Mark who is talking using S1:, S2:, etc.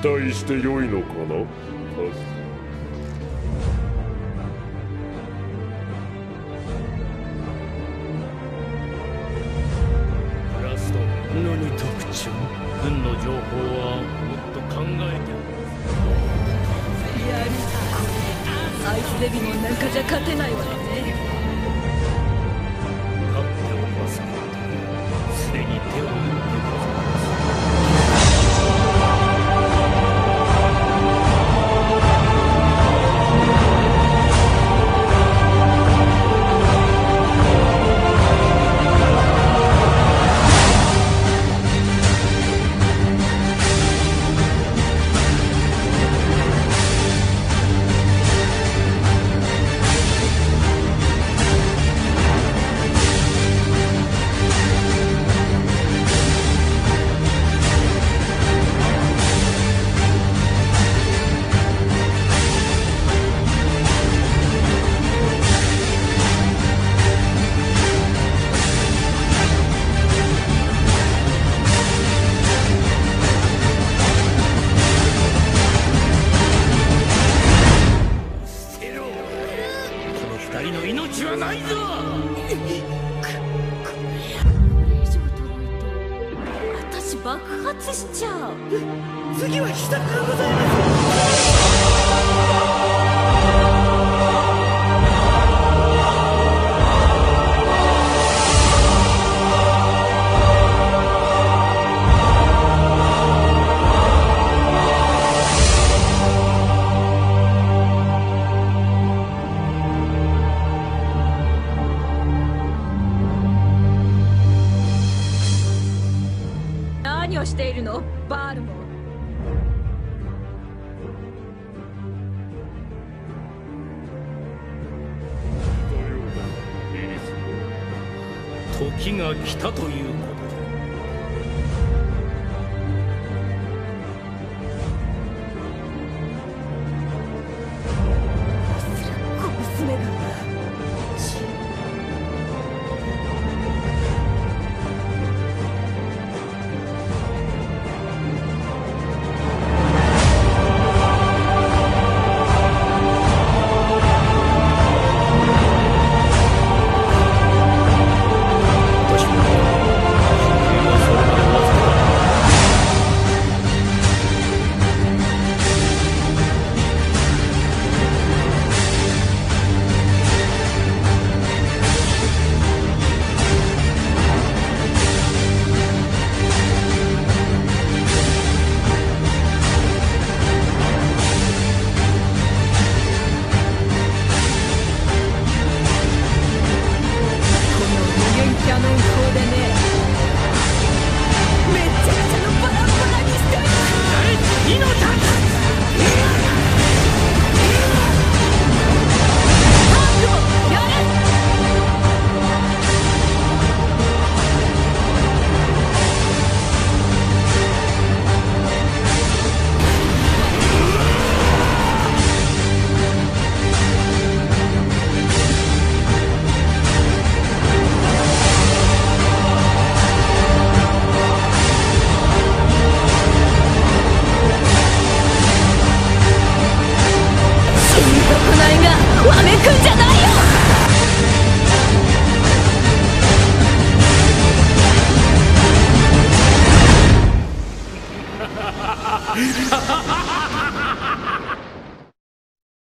S1: 期待してよいのかな？
S2: ラスト何特徴軍の情報はもっと考えて
S3: やるあいつデビモンなんかじゃ勝てないわよね。発しちゃう。
S4: 次は帰宅がございます。
S3: バール
S1: も。
S2: 時が来たという